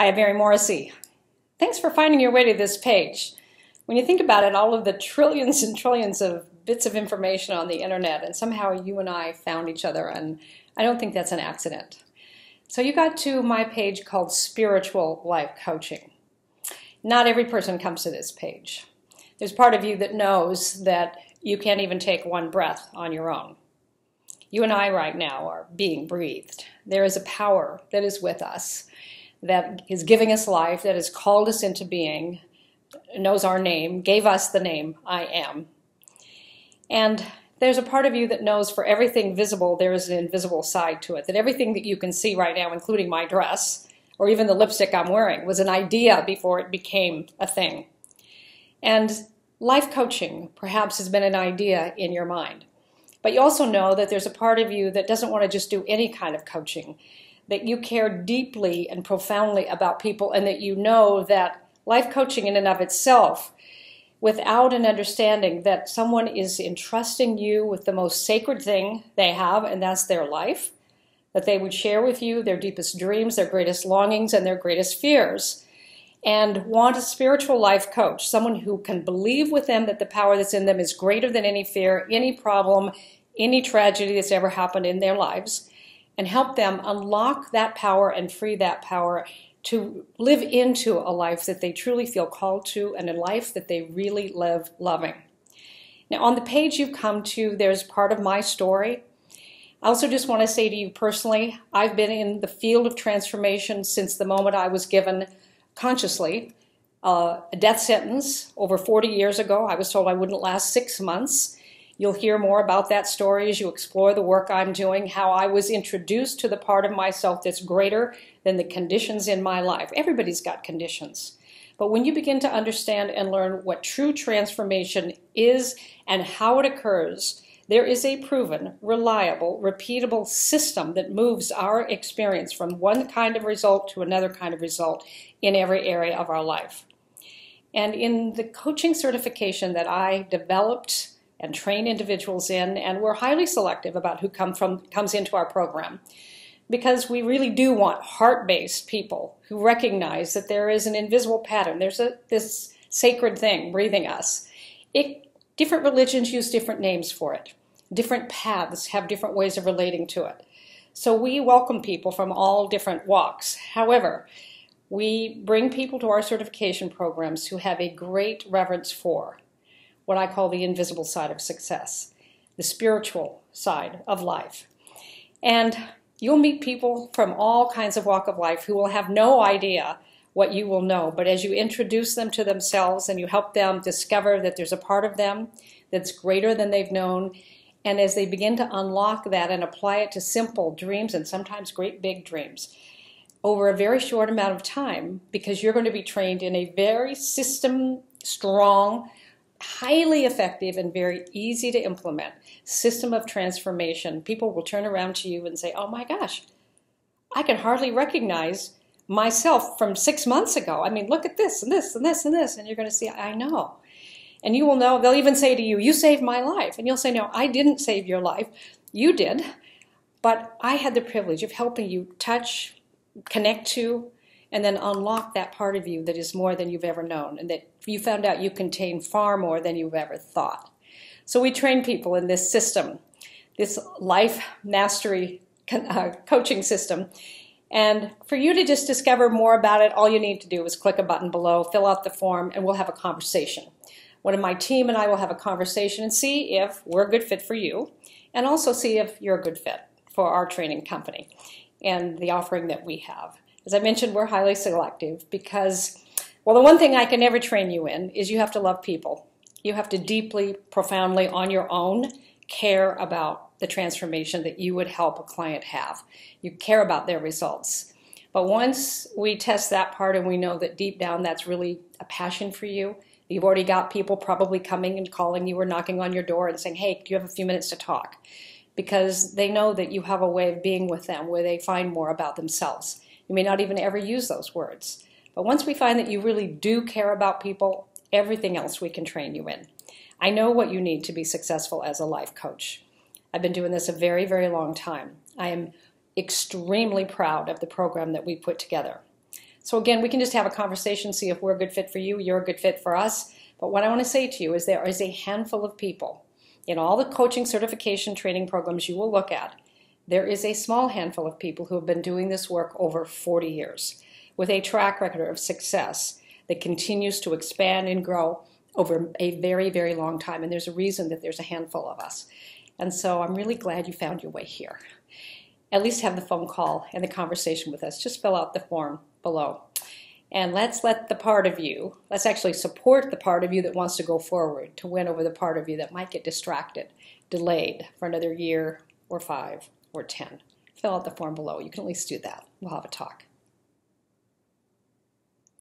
Hi, I'm Mary Morrissey. Thanks for finding your way to this page. When you think about it, all of the trillions and trillions of bits of information on the internet, and somehow you and I found each other, and I don't think that's an accident. So you got to my page called Spiritual Life Coaching. Not every person comes to this page. There's part of you that knows that you can't even take one breath on your own. You and I right now are being breathed. There is a power that is with us that is giving us life, that has called us into being, knows our name, gave us the name I am. And there's a part of you that knows for everything visible, there is an invisible side to it. That everything that you can see right now, including my dress, or even the lipstick I'm wearing, was an idea before it became a thing. And life coaching perhaps has been an idea in your mind. But you also know that there's a part of you that doesn't want to just do any kind of coaching that you care deeply and profoundly about people, and that you know that life coaching in and of itself, without an understanding that someone is entrusting you with the most sacred thing they have, and that's their life, that they would share with you their deepest dreams, their greatest longings, and their greatest fears. And want a spiritual life coach, someone who can believe with them that the power that's in them is greater than any fear, any problem, any tragedy that's ever happened in their lives and help them unlock that power and free that power to live into a life that they truly feel called to and a life that they really live loving. Now, on the page you've come to, there's part of my story. I also just want to say to you personally, I've been in the field of transformation since the moment I was given consciously uh, a death sentence over 40 years ago. I was told I wouldn't last six months. You'll hear more about that story as you explore the work I'm doing, how I was introduced to the part of myself that's greater than the conditions in my life. Everybody's got conditions. But when you begin to understand and learn what true transformation is and how it occurs, there is a proven, reliable, repeatable system that moves our experience from one kind of result to another kind of result in every area of our life. And in the coaching certification that I developed and train individuals in, and we're highly selective about who come from, comes into our program because we really do want heart-based people who recognize that there is an invisible pattern. There's a this sacred thing breathing us. It, different religions use different names for it. Different paths have different ways of relating to it. So we welcome people from all different walks. However, we bring people to our certification programs who have a great reverence for what I call the invisible side of success, the spiritual side of life. And you'll meet people from all kinds of walk of life who will have no idea what you will know. But as you introduce them to themselves and you help them discover that there's a part of them that's greater than they've known, and as they begin to unlock that and apply it to simple dreams and sometimes great big dreams over a very short amount of time, because you're going to be trained in a very system strong, highly effective and very easy to implement system of transformation, people will turn around to you and say, Oh my gosh, I can hardly recognize myself from six months ago. I mean, look at this and this and this and this. And you're going to see, I know. And you will know, they'll even say to you, You saved my life. And you'll say, No, I didn't save your life. You did. But I had the privilege of helping you touch, connect to, and then unlock that part of you that is more than you've ever known and that you found out you contain far more than you've ever thought. So we train people in this system, this life mastery uh, coaching system. And for you to just discover more about it, all you need to do is click a button below, fill out the form, and we'll have a conversation. One of my team and I will have a conversation and see if we're a good fit for you, and also see if you're a good fit for our training company and the offering that we have. As I mentioned, we're highly selective because, well, the one thing I can never train you in is you have to love people. You have to deeply, profoundly, on your own, care about the transformation that you would help a client have. You care about their results. But once we test that part and we know that deep down that's really a passion for you, you've already got people probably coming and calling you or knocking on your door and saying, hey, do you have a few minutes to talk? Because they know that you have a way of being with them where they find more about themselves. You may not even ever use those words. But once we find that you really do care about people, everything else we can train you in. I know what you need to be successful as a life coach. I've been doing this a very, very long time. I am extremely proud of the program that we put together. So again, we can just have a conversation, see if we're a good fit for you, you're a good fit for us. But what I want to say to you is there is a handful of people in all the coaching certification training programs you will look at. There is a small handful of people who have been doing this work over 40 years with a track record of success that continues to expand and grow over a very, very long time. And there's a reason that there's a handful of us. And so I'm really glad you found your way here. At least have the phone call and the conversation with us. Just fill out the form below. And let's let the part of you, let's actually support the part of you that wants to go forward to win over the part of you that might get distracted, delayed for another year or five or 10. Fill out the form below. You can at least do that. We'll have a talk.